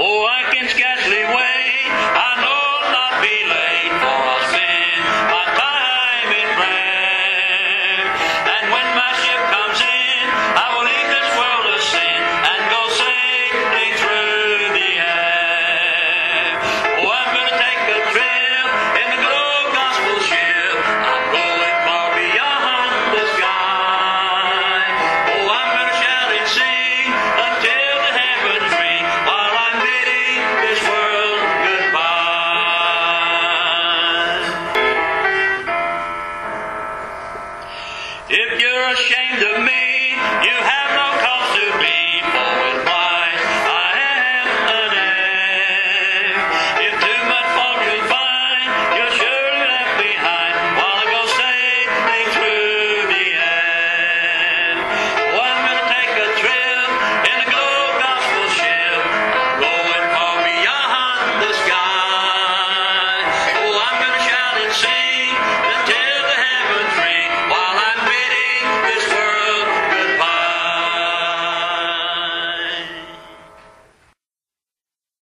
Oh, I can scarcely wait. I know. ashamed of me. You have no cause to be.